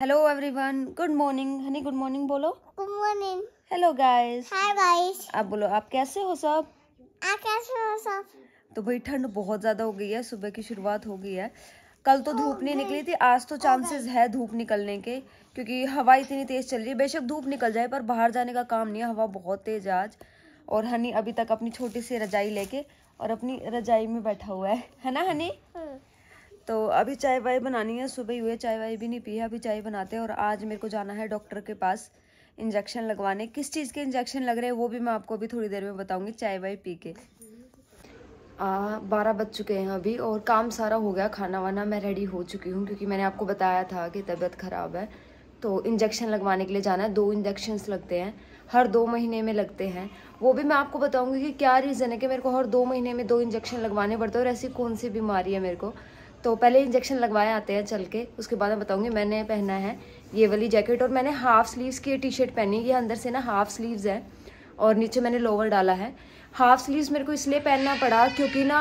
Hello everyone good morning honey good morning बोलो। Good morning hello guys hi guys आप बोलो आप कैसे हो सब? आप कैसे हो सब? तो भाई ठंड बहुत ज़्यादा हो गई है। सुबह की शुरुआत हो गई है। कल तो धूप नहीं निकली थी। आज तो चांसेस है धूप निकलने के क्योंकि हवा इतनी तेज चल रही है। बेशक धूप निकल जाए पर बाहर जाने का काम नहीं है। हवा बहुत तेज है आज। और हनी अभी तक अपनी छोटी सी रजाई लेके और अपनी रजाई में बैठा हुआ है। है ना हनी हम्म, तो अभी चाय वाय बनानी है, सुबह हुए, चाय वाय भी नहीं पी है, अभी चाय बनाते हैं और आज मेरे को जाना है डॉक्टर के पास इंजेक्शन लगवाने। किस चीज़ के इंजेक्शन लग रहे हैं वो भी मैं आपको अभी थोड़ी देर में बताऊँगी, चाय वाय पी के। बारह बज चुके हैं अभी और काम सारा हो गया, खाना वाना मैं रेडी हो चुकी हूँ क्योंकि मैंने आपको बताया था कि तबीयत ख़राब है। तो इंजेक्शन लगवाने के लिए जाना है, दो इंजेक्शन्स लगते हैं, हर दो महीने में लगते हैं। वो भी मैं आपको बताऊँगी कि क्या रीज़न है कि मेरे को हर दो महीने में दो इंजेक्शन लगवाने पड़ते हैं और ऐसी कौन सी बीमारी है मेरे को। तो पहले इंजेक्शन लगवाए आते हैं चल के, उसके बाद मैं बताऊँगी, मैंने पहना है ये वाली जैकेट और मैंने हाफ़ स्लीव्स की टी शर्ट पहनी ये अंदर से ना हाफ़ स्लीव्स है और नीचे मैंने लोवर डाला है। हाफ़ स्लीव्स मेरे को इसलिए पहनना पड़ा क्योंकि ना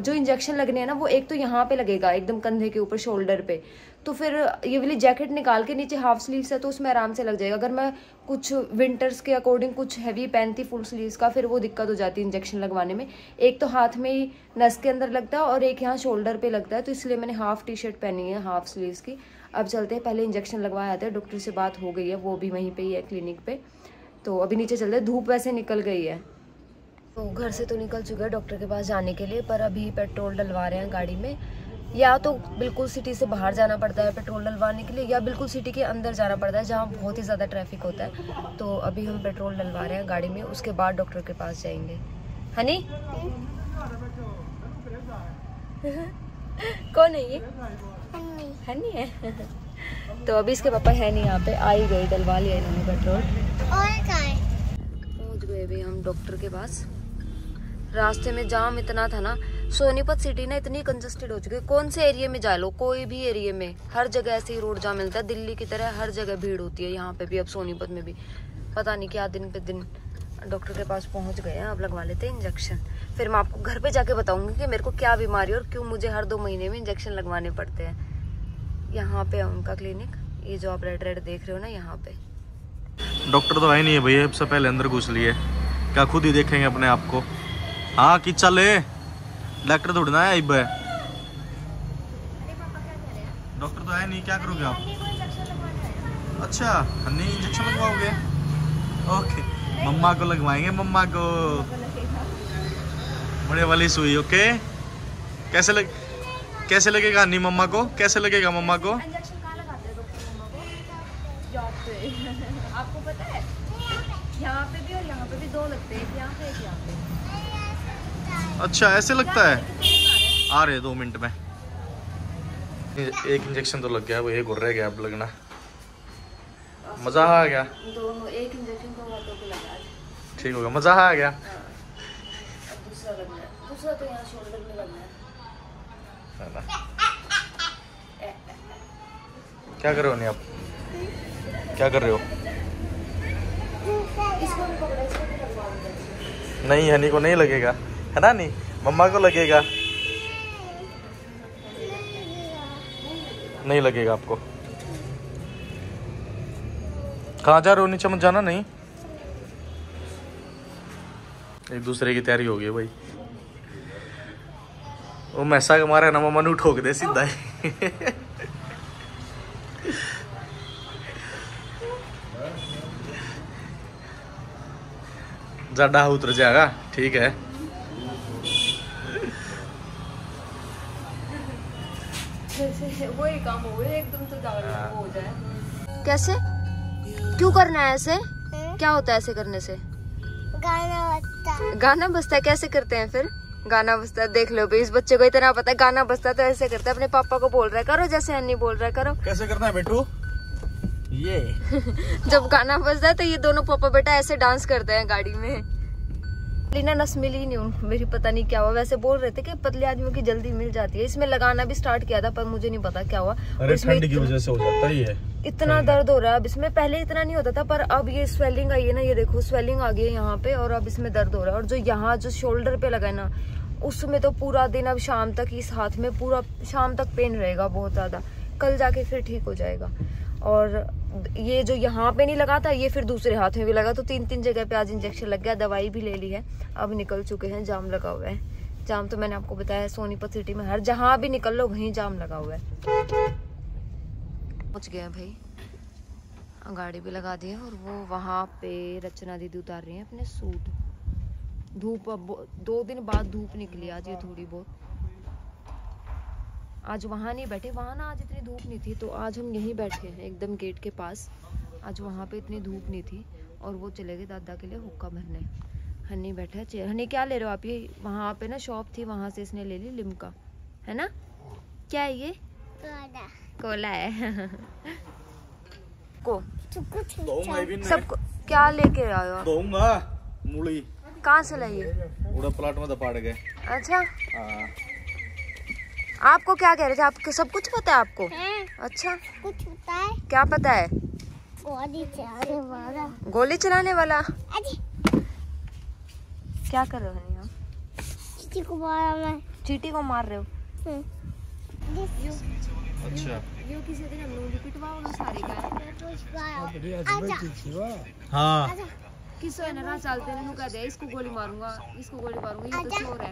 जो इंजेक्शन लगने हैं ना, वो एक तो यहाँ पे लगेगा, एकदम कंधे के ऊपर शोल्डर पे। तो फिर ये वाली जैकेट निकाल के नीचे हाफ़ स्लीव्स है तो उसमें आराम से लग जाएगा। अगर मैं कुछ विंटर्स के अकॉर्डिंग कुछ हैवी पहनती फुल स्लीव्स का, फिर वो दिक्कत हो जाती है इंजेक्शन लगवाने में। एक तो हाथ में ही नस के अंदर लगता है और एक यहाँ शोल्डर पे लगता है तो इसलिए मैंने हाफ़ टी शर्ट पहनी है हाफ़ स्लीव्स की। अब चलते हैं, पहले इंजेक्शन लगवाए आते हैं डॉक्टर से बात हो गई है, वो भी वहीं पर ही है क्लिनिक पर तो अभी नीचे चलते धूप वैसे निकल गई है। तो घर से तो निकल चुका है डॉक्टर के पास जाने के लिए, पर अभी पेट्रोल डलवा रहे हैं गाड़ी में। या तो बिल्कुल सिटी से बाहर जाना पड़ता है पेट्रोल डलवाने के लिए या बिल्कुल सिटी के अंदर जाना पड़ता है जहाँ बहुत ही ज़्यादा ट्रैफ़िक होता है। तो अभी हम पेट्रोल डलवा रहे हैं गाड़ी में उसके बाद डॉक्टर के पास जाएँगे। हनी? कौन है ये? हनी है। तो अभी इसके पापा है नहीं यहाँ पे आ ही गई डलवा लिया इन्होंने पेट्रोल पहुँच गए अभी हम डॉक्टर के पास। रास्ते में जाम इतना था ना, सोनीपत सिटी ना इतनी कंजस्टेड हो चुकी है। कौन से एरिया में जा लो कोई भी एरिया में। हर जगह ऐसे ही रोड जाम मिलता है। दिल्ली की तरह हर जगह भीड़ होती है यहाँ पे भी, अब सोनीपत में भी। पता नहीं क्या दिन पे दिन डॉक्टर के पास पहुँच गए हैं अब लगवा लेते हैं इंजेक्शन फिर मैं आपको घर पे जाके बताऊँगी कि मेरे को क्या बीमारी और क्यों मुझे हर दो महीने में इंजेक्शन लगवाने पड़ते हैं। यहाँ पे है उनका क्लिनिक ये जो आप रेड रेड देख रहे हो ना, यहाँ पे। डॉक्टर तो आए नहीं है भैया, सबसे पहले अंदर घुस लिए। क्या खुद ही देखेंगे अपने आप को। हाँ कि चले डॉक्टर थोड़ी ना है अब डॉक्टर तो है नहीं क्या करोगे आप? अच्छा हन्नी इंजेक्शन लगवाओगे? ओके मम्मा को लगवाएँगे मम्मा को। बड़े वाली सुई ओके कैसे लग कैसे लगेगा हन्नी मम्मा को? कैसे लगेगा मम्मा को? इंजेक्शन कहाँ लगाते हैं डॉक्टर मम्मा को? जॉब पे। आपको पता है? यहाँ पे भी और यहाँ पे भी दो लगते हैं यहाँ पे एक यहाँ पे। अच्छा ऐसे लगता है। आ रहे दो मिनट में। एक इंजेक्शन तो लग गया वो एक और रह गया अब लगना। मज़ा आ गया। दोनों एक इंजेक्शन हाथों पे लगा ठीक हो गया मज़ा आ गया। दूसरा लगना है दूसरा तो यहाँ शोल्डर में लगना है। है क्या कर रहे हो नहीं आप? क्या कर रहे हो? इसको भी पकड़ा इसको भी नहीं हनी को नहीं लगेगा। है ना नहीं? मम्मा को लगेगा। नहीं लगेगा आपको। कहाँ जा रहे हो? नीचे मत जाना, नहीं? एक दूसरे की तैयारी हो गई भाई। वो मैसा के मारे ना, मम्मा ने ठोक दे सीधा ही। ज़्यादा उतर जाएगा। ठीक है। वही काम हो गया एकदम तो वो हो। जाए। कैसे? क्यों करना है ऐसे? क्या होता है ऐसे करने से? गाना बजता गाना बजता है कैसे करते हैं फिर? गाना बजता है देख लो भाई इस बच्चे को इतना पता है गाना बजता है तो ऐसे करता है अपने पापा को बोल रहा है करो जैसे अन्नी बोल रहा है करो। कैसे करना है बेटू? ये। जब गाना बजता है तो ये दोनों पापा बेटा ऐसे डांस करते हैं गाड़ी में। लीना नस मिली नहीं उनको मेरी पता नहीं क्या हुआ। वैसे बोल रहे थे कि पतले आदमियों की जल्दी मिल जाती है। इसमें लगाना भी स्टार्ट किया था पर मुझे नहीं पता क्या हुआ। अरे ठंड की वजह से हो जाता ही है। इतना दर्द हो रहा है। अब इसमें पहले इतना नहीं होता था पर अब ये स्वेलिंग आई है ना ये देखो स्वेलिंग आ गई है यहाँ पे और अब इसमें दर्द हो रहा है। और जो यहाँ जो शोल्डर पे लगा है ना उसमें तो पूरा दिन अब शाम तक इस हाथ में पूरा शाम तक पेन रहेगा बहुत ज़्यादा। कल जाके फिर ठीक हो जाएगा। और ये जो यहाँ पे नहीं लगा था ये फिर दूसरे हाथ में भी लगा। तो तीन तीन जगह पे आज इंजेक्शन लग गया, दवाई भी ले ली है। अब निकल चुके हैं, जाम लगा हुआ है। जाम तो मैंने आपको बताया है, सोनीपत सिटी में हर जहाँ भी निकल लो, वहीं जाम लगा हुआ है। पहुँच गए भाई। गाड़ी भी लगा दी है और वो वहाँ पे रचना दीदी उतार रही है अपने सूट। धूप अब दो दिन बाद धूप निकली आज ये थोड़ी बहुत। आज वहाँ नहीं बैठे। वहाँ ना आज इतनी धूप नहीं थी तो आज हम यहीं बैठे हैं एकदम गेट के पास। आज वहाँ पे इतनी धूप नहीं थी और वो चले गए दादा के लिए हुक्का भरने। हनी बैठा है चेयर। हनी क्या ले रहे हो आप? ये वहाँ पे ना शॉप थी वहाँ से इसने ले ली लिमका है ना? क्या है ये? कोला। कोला है। को। सबको क्या लेके आए हो दूँगा मूली। कहाँ से लाइए उड़ा प्लाट में दपाड़ गए। अच्छा। हाँ। आपको क्या कह रहे थे? आपको सब कुछ पता है आपको? है। अच्छा। कुछ होता है। क्या पता है? गोली चलाने वाला। गोली चलाने वाला? क्या कर रहे हो आप किसी को मारा मैं। चीटी को मार रहे हो? हम्म। अच्छा। यो किसी दिन हम लोगों पिटवाओगे सारे का हाँ किस है ना चलते कह दे इसको गोली मारूँगा इसको गोली मारूँगा ये तो चोर है।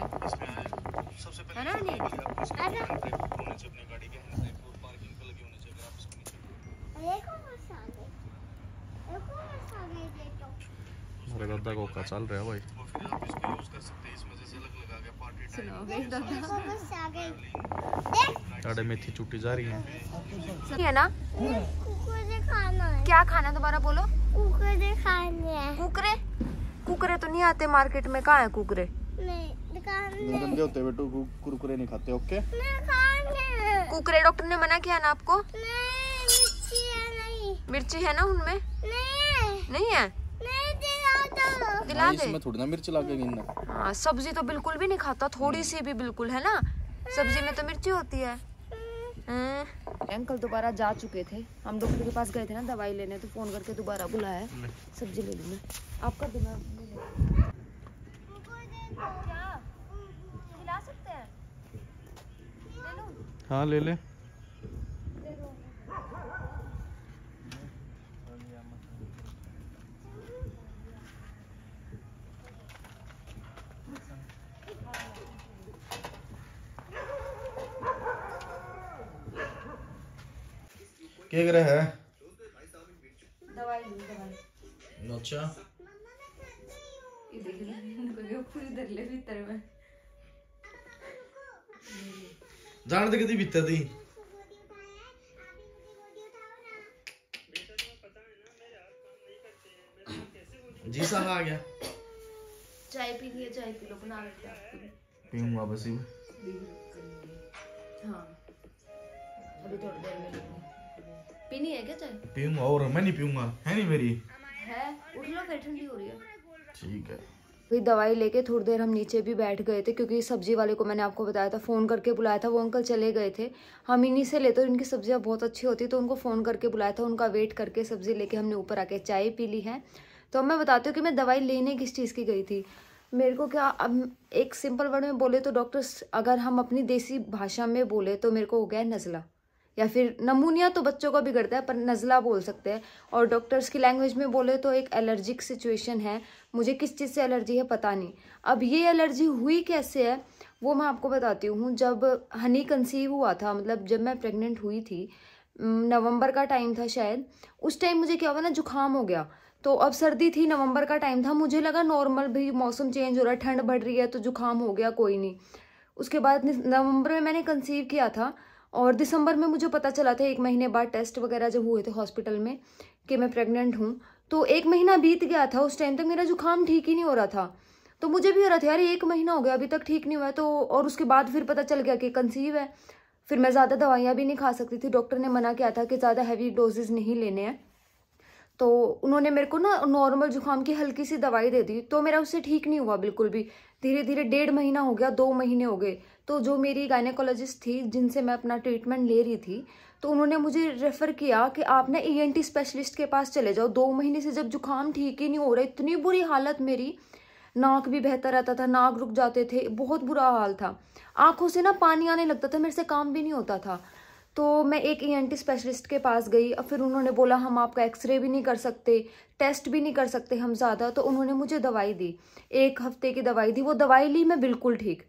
है ना नहीं आजा देखो बस आ गए देखो बस आ गए देखो। मेरे दादा को का चल रहा है भाई। साढ़े मेथी छुट्टी जा रही है। है ना? कुकुरे खाना है। क्या खाना है दोबारा बोलो? कुकुरे खाने हैं। कुकरे? कुकरे तो नहीं आते मार्केट में कहाँ है कुकरे? नहीं। गंदे होते बेटू कुरकुरे नहीं खाते ओके मैं कुकरे डॉक्टर ने मना किया ना आपको? मिर्ची है नहीं। मिर्ची ना उनमें? नहीं है। नहीं है? नहीं दिला दे। इसमें थोड़ी ना मिर्च लगे गिनना हाँ सब्ज़ी तो बिल्कुल भी नहीं खाता थोड़ी सी भी बिल्कुल है ना? सब्ज़ी में तो मिर्ची होती है। अंकल दोबारा जा चुके थे। हम डॉक्टर के पास गए थे ना दवाई लेने तो फ़ोन करके दोबारा बुलाया सब्ज़ी ले ली मैं। आपका खिला सकते हैं ले लो हाँ ले ले। क्या करे है? दवाई दवाई। अच्छा। ये देख ले इनको पूरी ले भीतर में। जान दे कदी बीता दी जी साहब आ गया चाय पी लिया चाय पी लो बना लेते हैं लिए पीऊँगा बस ही हाँ अभी थोड़ी देर में पीनी है क्या चाय पीऊँगा और मैं नहीं पीऊँगा है नहीं मेरी है उठ लो फिर ठंडी हो रही है ठीक है फिर दवाई लेके थोड़ी देर हम नीचे भी बैठ गए थे, क्योंकि सब्ज़ी वाले को मैंने आपको बताया था, फ़ोन करके बुलाया था, वो अंकल चले गए थे। हम इन्हीं से लेते इनकी सब्ज़ियाँ बहुत अच्छी होती तो उनको फ़ोन करके बुलाया था, उनका वेट करके सब्ज़ी लेके हमने ऊपर आके चाय पी ली है। तो मैं बताती हूँ कि मैं दवाई लेने किस चीज़ की गई थी। मेरे को क्या, अब एक सिंपल वर्ड में बोले तो डॉक्टर्स, अगर हम अपनी देसी भाषा में बोले तो मेरे को हो गया नज़ला। या फिर नमूनिया तो बच्चों का बिगड़ता है, पर नज़ला बोल सकते हैं। और डॉक्टर्स की लैंग्वेज में बोले तो एक एलर्जिक सिचुएशन है। मुझे किस चीज़ से एलर्जी है पता नहीं। अब ये एलर्जी हुई कैसे है, वो मैं आपको बताती हूँ। जब हनी कंसीव हुआ था मतलब जब मैं प्रेग्नेंट हुई थी नवंबर का टाइम था शायद, उस टाइम मुझे क्या हुआ ना जुकाम हो गया। तो अब सर्दी थी, नवंबर का टाइम था, मुझे लगा नॉर्मल भी मौसम चेंज हो रहा है, ठंड बढ़ रही है तो जुकाम हो गया, कोई नहीं। उसके बाद नवंबर में मैंने कंसीव किया था और दिसंबर में मुझे पता चला था, एक महीने बाद टेस्ट वगैरह जब हुए थे हॉस्पिटल में कि मैं प्रेग्नेंट हूँ तो एक महीना बीत गया था, उस टाइम तक मेरा जुकाम ठीक ही नहीं हो रहा था। तो मुझे भी हो रहा था, यार, एक महीना हो गया, अभी तक ठीक नहीं हुआ तो और उसके बाद फिर पता चल गया कि कंसीव है। फिर मैं ज़्यादा दवाइयाँ भी नहीं खा सकती थी। डॉक्टर ने मना किया था कि ज़्यादा हैवी डोजेज नहीं लेने हैं। तो उन्होंने मेरे को ना नॉर्मल जुकाम की हल्की सी दवाई दे दी तो मेरा उससे ठीक नहीं हुआ बिल्कुल भी। धीरे धीरे डेढ़ महीना हो गया, दो महीने हो गए। तो जो मेरी गायनेकोलॉजिस्ट थी, जिनसे मैं अपना ट्रीटमेंट ले रही थी तो उन्होंने मुझे रेफ़र किया कि आप ना ईएनटी स्पेशलिस्ट के पास चले जाओ। दो महीने से जब जुकाम ठीक ही नहीं हो रहा, इतनी बुरी हालत मेरी, नाक भी बहता रहता था, नाक रुक जाते थे, बहुत बुरा हाल था। आँखों से ना पानी आने लगता था, मेरे से काम भी नहीं होता था। तो मैं एक ईएनटी स्पेशलिस्ट के पास गई, और फिर उन्होंने बोला, हम आपका एक्सरे भी नहीं कर सकते टेस्ट भी नहीं कर सकते हम ज़्यादा। तो उन्होंने मुझे दवाई दी, एक हफ़्ते की दवाई दी। वो दवाई ली मैं बिल्कुल ठीक।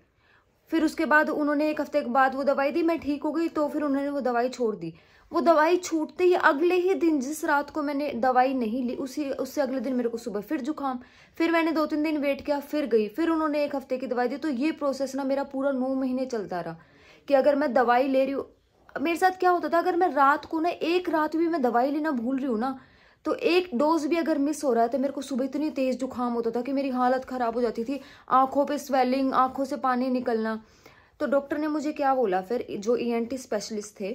फिर उसके बाद उन्होंने एक हफ़्ते के बाद वो दवाई दी, मैं ठीक हो गई तो फिर उन्होंने वो दवाई छोड़ दी। वो दवाई छूटते ही अगले ही दिन, जिस रात को मैंने दवाई नहीं ली, उसी, उससे अगले दिन मेरे को सुबह फिर जुकाम। फिर मैंने दो तीन दिन वेट किया, फिर गई। फिर उन्होंने एक हफ़्ते की दवाई दी तो ये प्रोसेस ना मेरा पूरा नौ महीने चलता रहा कि अगर मैं दवाई ले रही हूँ। मेरे साथ क्या होता था, अगर मैं रात को ना, एक रात भी मैं दवाई लेना भूल रही हूँ ना तो एक डोज भी अगर मिस हो रहा है तो मेरे को सुबह इतनी तेज जुकाम होता था कि मेरी हालत ख़राब हो जाती थी। आँखों पे स्वेलिंग आँखों से पानी निकलना। तो डॉक्टर ने मुझे क्या बोला? फिर जो ईएनटी स्पेशलिस्ट थे,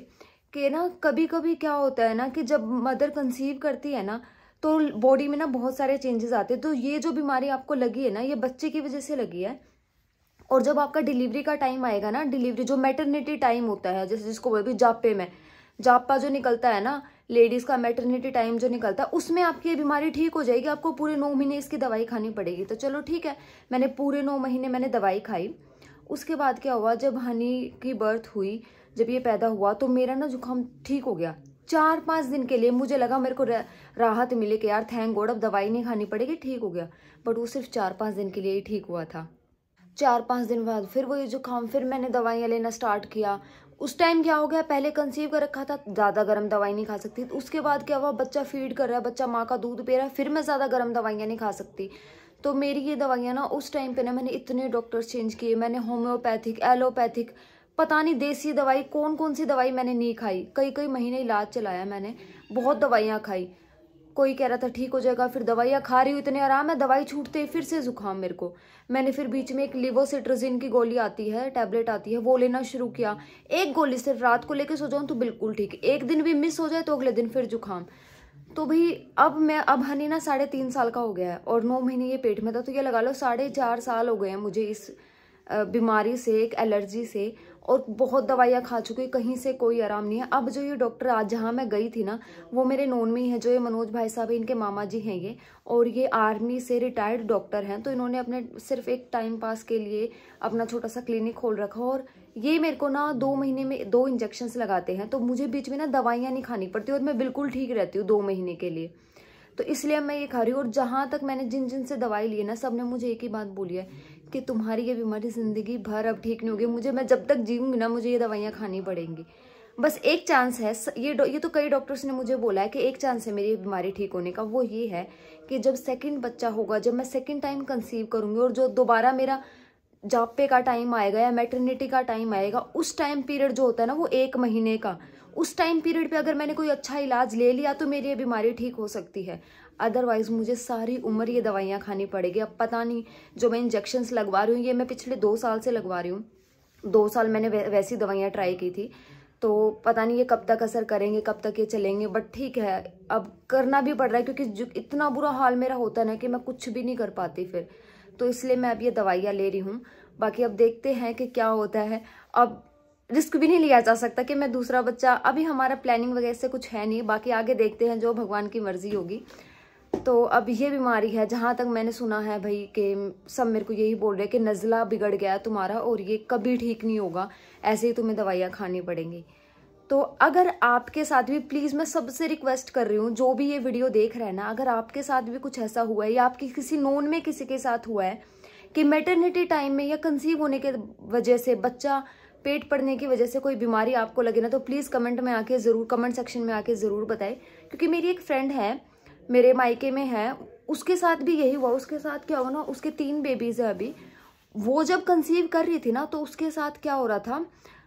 कि ना कभी कभी क्या होता है ना, कि जब मदर कंसीव करती है ना तो बॉडी में ना बहुत सारे चेंजेस आते हैं। तो ये जो बीमारी आपको लगी है ना, ये बच्चे की वजह से लगी है। और जब आपका डिलीवरी का टाइम आएगा ना डिलीवरी जो मैटरनिटी टाइम होता है, जैसे जिसको बोलते जापे में जापा जो निकलता है ना लेडीज़ का मेटर्निटी टाइम जो निकलता है उसमें आपकी ये बीमारी ठीक हो जाएगी, आपको पूरे नौ महीने इसकी दवाई खानी पड़ेगी। तो चलो ठीक है, मैंने पूरे नौ महीने मैंने दवाई खाई। उसके बाद क्या हुआ, जब हनी की बर्थ हुई, जब ये पैदा हुआ तो मेरा ना जुकाम ठीक हो गया। चार पाँच दिन के लिए मुझे लगा मेरे को राहत मिले कि यार थैंक गॉड अब दवाई नहीं खानी पड़ेगी, ठीक हो गया। बट वो सिर्फ़ चार पाँच दिन के लिए ही ठीक हुआ था। चार पाँच दिन बाद फिर वो ये जुकाम, फिर मैंने दवाइयाँ लेना स्टार्ट किया। उस टाइम क्या हो गया? पहले कंसीव कर रखा था, ज़्यादा गर्म दवाई नहीं खा सकती। तो उसके बाद क्या हुआ? बच्चा फ़ीड कर रहा है, बच्चा माँ का दूध पी रहा है, फिर मैं ज़्यादा गर्म दवाइयाँ नहीं खा सकती। तो मेरी ये दवाइयाँ ना, उस टाइम पे ना मैंने इतने डॉक्टर्स चेंज किए। मैंने होम्योपैथिक एलोपैथिक पता नहीं देसी दवाई कौन कौन सी दवाई मैंने नहीं खाई। कई कई महीने इलाज चलाया मैंने, बहुत दवाइयाँ खाई। कोई कह रहा था, ठीक हो जाएगा, फिर दवाइयाँ खा रही हूँ, इतने आराम है, दवाई छूटते फिर से जुकाम मेरे को। मैंने फिर बीच में एक लिवोसिट्रोजिन की गोली आती है टैबलेट आती है, वो लेना शुरू किया। एक गोली सिर्फ़ रात को लेके सो जाऊँ तो बिल्कुल ठीक, एक दिन भी मिस हो जाए तो अगले दिन फिर जुकाम। तो भाई, अब मैं, अब हनी ना साढ़े तीन साल का हो गया है और नौ महीने ये पेट में था तो ये लगा लो साढ़े चार साल हो गए हैं मुझे इस बीमारी से, एक एलर्जी से। और बहुत दवाइयाँ खा चुकी, कहीं से कोई आराम नहीं है। अब जो ये डॉक्टर आज जहाँ मैं गई थी ना, वो मेरे नोन में ही है जो ये मनोज भाई साहब इनके मामा जी हैं ये, और ये आर्मी से रिटायर्ड डॉक्टर हैं तो इन्होंने अपने सिर्फ़ एक टाइम पास के लिए अपना छोटा सा क्लिनिक खोल रखा, और ये मेरे को ना दो महीने में दो इंजेक्शन लगाते हैं तो मुझे बीच में ना दवाइयाँ नहीं खानी पड़ती, और मैं बिल्कुल ठीक रहती हूँ दो महीने के लिए। तो इसलिए मैं ये खा रही हूँ, और जहाँ तक मैंने जिन जिन से दवाई ली है ना, सबने मुझे एक ही बात बोली है कि तुम्हारी ये बीमारी ज़िंदगी भर अब ठीक नहीं होगी। मुझे, मैं जब तक जीऊँगी ना, मुझे ये दवाइयाँ खानी पड़ेंगी। बस एक चांस है ये ये तो कई डॉक्टर्स ने मुझे बोला है कि एक चांस है मेरी बीमारी ठीक होने का। वो ये है कि जब सेकंड बच्चा होगा, जब मैं सेकंड टाइम कंसीव करूँगी और जो दोबारा मेरा जापे का टाइम आएगा या मैटरनिटी का टाइम आएगा, उस टाइम पीरियड जो होता है ना, वो एक महीने का। उस टाइम पीरियड पे अगर मैंने कोई अच्छा इलाज ले लिया तो मेरी ये बीमारी ठीक हो सकती है। अदरवाइज़ मुझे सारी उम्र ये दवाइयाँ खानी पड़ेगी। अब पता नहीं, जो मैं इंजेक्शन्स लगवा रही हूँ, ये मैं पिछले दो साल से लगवा रही हूँ। दो साल मैंने वैसी दवाइयाँ ट्राई की थी। तो पता नहीं ये कब तक असर करेंगे, कब तक ये चलेंगे बट ठीक है। अब करना भी पड़ रहा है, क्योंकि जो, इतना बुरा हाल मेरा होता ना कि मैं कुछ भी नहीं कर पाती फिर। तो इसलिए मैं अब ये दवाइयाँ ले रही हूँ। बाकी अब देखते हैं कि क्या होता है। अब रिस्क भी नहीं लिया जा सकता कि मैं दूसरा बच्चा, अभी हमारा प्लानिंग वगैरह से कुछ है नहीं। बाकी आगे देखते हैं जो भगवान की मर्ज़ी होगी। तो अब ये बीमारी है, जहाँ तक मैंने सुना है भाई कि सब मेरे को यही बोल रहे हैं कि नज़ला बिगड़ गया तुम्हारा और ये कभी ठीक नहीं होगा, ऐसे ही तुम्हें दवाइयाँ खानी पड़ेंगी। तो अगर आपके साथ भी प्लीज़ मैं सबसे रिक्वेस्ट कर रही हूँ, जो भी ये वीडियो देख रहे हैं ना, अगर आपके साथ भी कुछ ऐसा हुआ है या आपकी किसी नोन में किसी के साथ हुआ है कि मेटर्निटी टाइम में या कंसीव होने के वजह से, बच्चा पेट पड़ने की वजह से कोई बीमारी आपको लगे ना तो प्लीज़ कमेंट में आके ज़रूर कमेंट सेक्शन में आके ज़रूर बताएँ। क्योंकि मेरी एक फ्रेंड है मेरे मायके में है, उसके साथ भी यही हुआ, उसके साथ क्या हुआ ना, उसके तीन बेबीज़ है अभी। वो जब कंसीव कर रही थी ना तो उसके साथ क्या हो रहा था,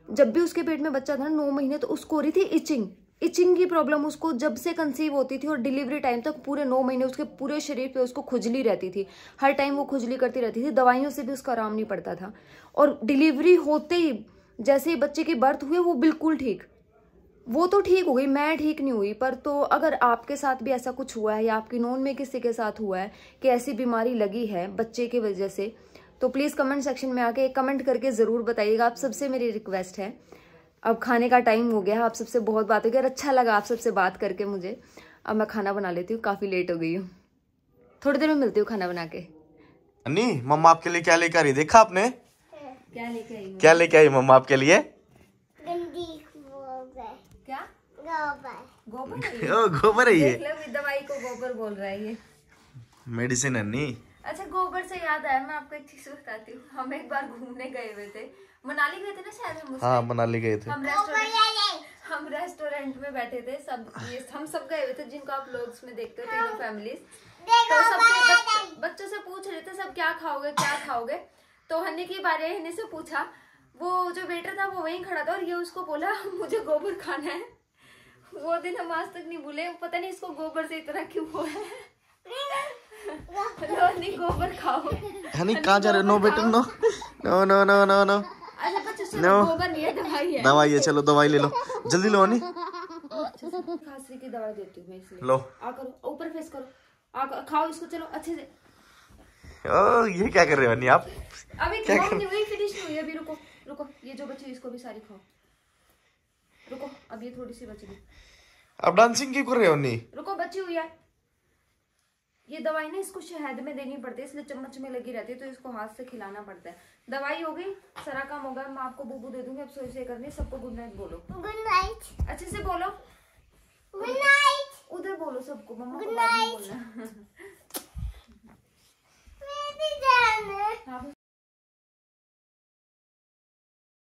जब भी उसके पेट में बच्चा था ना, नौ महीने तो उसको हो रही थी इचिंग इचिंग की प्रॉब्लम उसको जब से कंसीव होती थी और डिलीवरी टाइम तक पूरे नौ महीने उसके पूरे शरीर पे उसको खुजली रहती थी। हर टाइम वो खुजली करती रहती थी, दवाइयों से भी उसका आराम नहीं पड़ता था। और डिलीवरी होते ही, जैसे ही बच्चे की बर्थ हुई, वो बिल्कुल ठीक। वो तो ठीक हो गई मैं ठीक नहीं हुई पर तो अगर आपके साथ भी ऐसा कुछ हुआ है या आपकी नोन में किसी के साथ हुआ है कि ऐसी बीमारी लगी है बच्चे की वजह से तो प्लीज़ कमेंट सेक्शन में आके कमेंट करके ज़रूर बताइएगा। आप सबसे मेरी रिक्वेस्ट है। अब खाने का टाइम हो गया आप सबसे बहुत बात हो गई अच्छा लगा आप सबसे बात करके मुझे। अब मैं खाना बना लेती हूँ काफ़ी लेट हो गई हूँ। थोड़ी देर में मिलती हूँ खाना बना के। नहीं मम्मा आपके लिए क्या लेकर आई? देखा आपने? क्या लेके आई? क्या लेके आई मम्मा आपके लिए? गोबर। गोबर है ये? है दवाई को गोबर बोल रहा है ये। मेडिसिन है नी। अच्छा गोबर से याद आया मैं आपको एक चीज़ बताती हूँ। हम एक बार घूमने गए हुए थे। मनाली गए थे ना शायद हम हाँ मनाली गए थे। हम रेस्टोरेंट हम रेस्टोरेंट में बैठे थे सब ये हम सब गए हुए थे जिनको आप लोग में देखते हो तीनों फैमिलीज़ तो सबसे बच, बच्चों से पूछ रहे थे सब क्या खाओगे क्या खाओगे? तो हन्ने की बारे हन्ने से पूछा। वो जो वेटर था वो वहीं खड़ा था और ये उसको बोला मुझे गोबर खाना है। वो दिन हम आज तक नहीं भूले पता नहीं इसको गोबर से इतना क्यों हुआ है। गोबर खाओ। हनी कहाँ जा रहे नो बेटा no. No no no no no. अच्छा No. गोबर नहीं है दवाई है। दवाई है चलो दवाई ले लो। जल्दी लो हनी खांसी की दवाई देती हूँ मैं इसलिए। लो। आ करो ऊपर फेस करो। आ खाओ इसको चलो अच्छे से। ओ ये क्या कर रहे हो हनी आप? अभी नहीं हुई फिनिश नहीं हुई अभी रुको रुको ये जो बची इसको भी सारी खाओ। रुको अब ये थोड़ी सी बच गई अब डांसिंग क्यों कर रहे हो नहीं रुको बची हुई है। ये दवाई ना इसको शहद में देनी पड़ती है इसलिए चम्मच में लगी रहती है तो इसको हाथ से खिलाना पड़ता है। दवाई हो गई सारा काम हो गया मैं आपको बूबू दे दूँगी अब सोए से करनी सबको गुड नाइट बोलो। गुड नाइट अच्छे से बोलो। गुड नाइट उधर बोलो सबको मम्मा गुड नाइट